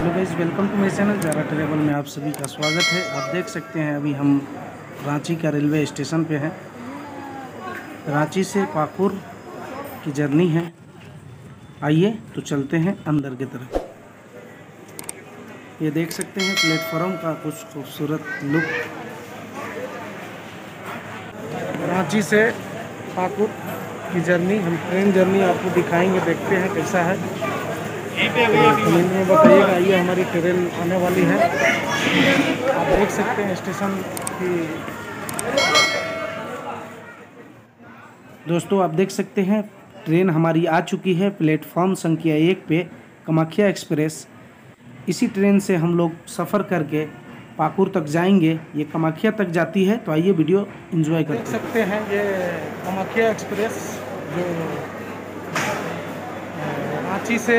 Hello guys welcome to my channel Zara travel में आप सभी का स्वागत है। आप देख सकते हैं अभी हम रांची का रेलवे स्टेशन पे हैं। रांची से पाकुर की जर्नी है। आइए तो चलते हैं अंदर की तरफ़। ये देख सकते हैं प्लेटफॉर्म का कुछ खूबसूरत लुक। रांची से पाकुर की जर्नी, हम ट्रेन जर्नी आपको दिखाएँगे, देखते हैं कैसा है। कमेंट में बताइएगा, ये हमारी ट्रेन आने वाली है। आप देख सकते हैं स्टेशन की दोस्तों, आप देख सकते हैं ट्रेन हमारी आ चुकी है प्लेटफॉर्म संख्या एक पे, कमाख्या एक्सप्रेस इसी ट्रेन से हम लोग सफ़र करके पाकुर तक जाएँगे। ये कमाख्या तक जाती है तो आइए वीडियो एंजॉय कर सकते हैं, ये कामाख्या एक्सप्रेस जो रांची से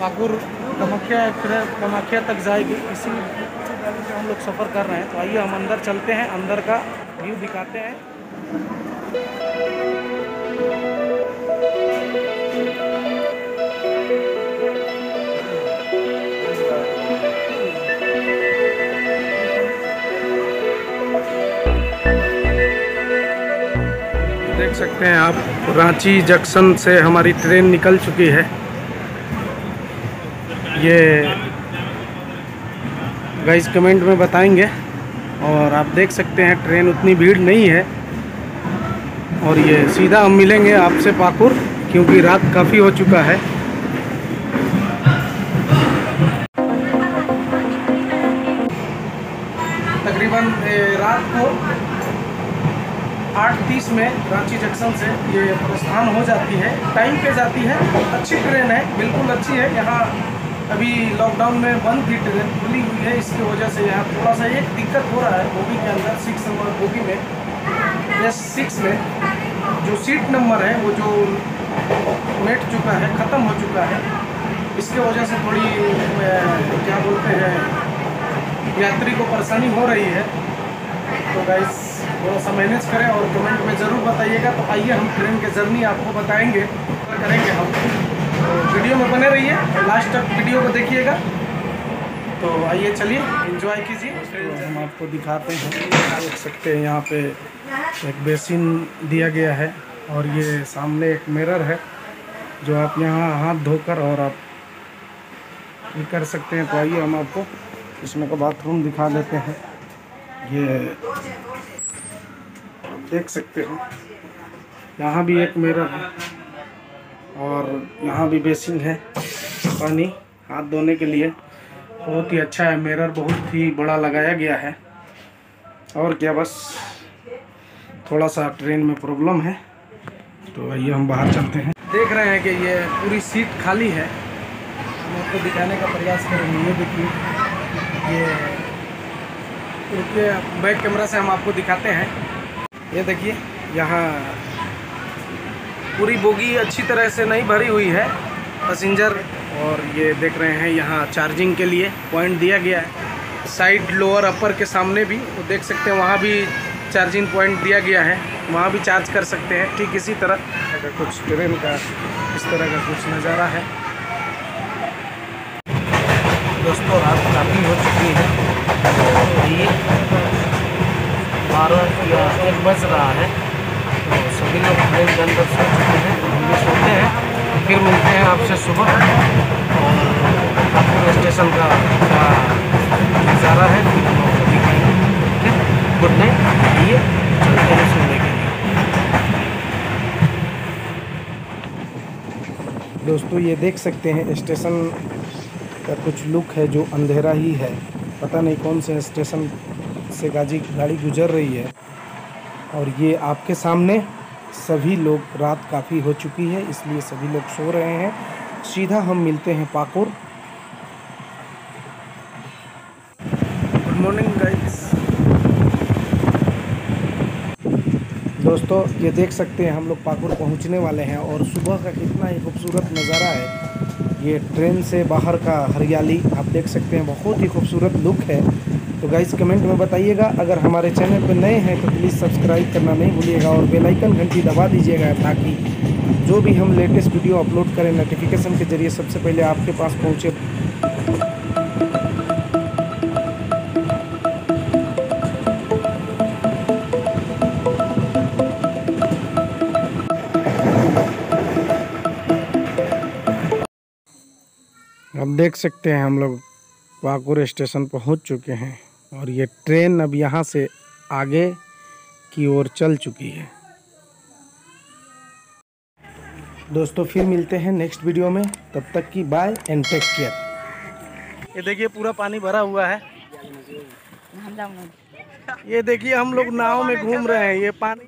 पाकुर कमाख्या कमाख्या तक जाएगी। इसी हम लोग सफ़र कर रहे हैं। तो आइए हम अंदर चलते हैं, अंदर का व्यू दिखाते हैं। देख सकते हैं आप, रांची जंक्शन से हमारी ट्रेन निकल चुकी है। ये गाइस कमेंट में बताएँगे और आप देख सकते हैं ट्रेन उतनी भीड़ नहीं है। और ये सीधा हम मिलेंगे आपसे पाकुर क्योंकि रात काफ़ी हो चुका है। तकरीबन रात को आठ तीस में रांची जंक्शन से ये प्रस्थान हो जाती है। टाइम पे जाती है। अच्छी ट्रेन है, बिल्कुल अच्छी है। यहाँ अभी लॉकडाउन में बंद थी ट्रेन, खुली हुई है। इसकी वजह से यहाँ थोड़ा सा एक दिक्कत हो रहा है बोगी के अंदर सिक्स नंबर बोगी में। एस सिक्स में। जो सीट नंबर है, वो जो मेट चुका है, ख़त्म हो चुका है। इसके वजह से थोड़ी क्या बोलते हैं, यात्री को परेशानी हो रही है। तो गाइस थोड़ा सा मैनेज करें और कमेंट में ज़रूर बताइएगा। तो आइए हम ट्रेन के जर्नी आपको बताएँगे। करेंगे हम। तो वीडियो में बने रहिए। लास्ट तक वीडियो को देखिएगा। तो आइए चलिए एंजॉय कीजिए। तो हम आपको दिखाते हैं। देख सकते हैं यहाँ पे एक बेसिन दिया गया है और ये सामने एक मिरर है, जो आप यहाँ हाथ धोकर और आप ये कर सकते हैं। तो आइए हम आपको इसमें का बाथरूम दिखा देते हैं। ये देख सकते हो। यहाँ भी एक मिरर है और यहाँ भी बेसिन है पानी हाथ धोने के लिए। बहुत ही अच्छा है। मिरर बहुत ही बड़ा लगाया गया है। और क्या बस, थोड़ा सा ट्रेन में प्रॉब्लम है। तो आइए हम बाहर चलते हैं। देख रहे हैं कि ये पूरी सीट खाली है। हम आपको दिखाने का प्रयास करेंगे ये देखिए। ये बैक कैमरा से हम आपको दिखाते हैं। ये देखिए, यहाँ पूरी बोगी अच्छी तरह से नहीं भरी हुई है पैसेंजर और ये देख रहे हैं यहाँ चार्जिंग के लिए पॉइंट दिया गया है। साइड लोअर अपर के सामने भी, वो देख सकते हैं, वहाँ भी चार्जिंग पॉइंट दिया गया है, वहाँ भी चार्ज कर सकते हैं, ठीक इसी तरह। अगर कुछ ट्रेन का इस तरह का कुछ नज़ारा है। दोस्तों, रात काफ़ी हो चुकी है बारह या एक बज रहा है। तो सभी लोग ट्रेन के अंदर सो चुके हैं हम भी सोते हैं, फिर मिलते हैं आपसे सुबह। और आपको स्टेशन का नज़ारा है, फिर हम आपको दिखाएँगे ठीक गुड नाइट, आइए, चलते हैं सोने के लिए। दोस्तों, ये देख सकते हैं स्टेशन का कुछ लुक है जो अंधेरा ही है। पता नहीं कौन से स्टेशन से गाजी गाड़ी गुजर रही है और ये आपके सामने सभी लोग रात काफ़ी हो चुकी है, इसलिए सभी लोग सो रहे हैं। सीधा हम मिलते हैं पाकुर गुड मॉर्निंग गाइस दोस्तों, ये देख सकते हैं हम लोग पाकुर पहुँचने वाले हैं और सुबह का कितना ही खूबसूरत नज़ारा है। ये ट्रेन से बाहर का हरियाली, आप देख सकते हैं, बहुत ही खूबसूरत लुक है। तो गाइस कमेंट में बताइएगा। अगर हमारे चैनल पर नए हैं तो प्लीज़ सब्सक्राइब करना नहीं भूलिएगा और बेल आइकन घंटी दबा दीजिएगा ताकि जो भी हम लेटेस्ट वीडियो अपलोड करें नोटिफिकेशन के ज़रिए सबसे पहले आपके पास पहुँचे। अब देख सकते हैं हम लोग वाकुर स्टेशन पहुँच चुके हैं। और ये ट्रेन अब यहाँ से आगे की ओर चल चुकी है। दोस्तों फिर मिलते हैं नेक्स्ट वीडियो में। तब तक की बाय एंड टेक केयर ये देखिए पूरा पानी भरा हुआ है। ये देखिए हम लोग नाव में घूम रहे हैं। ये पानी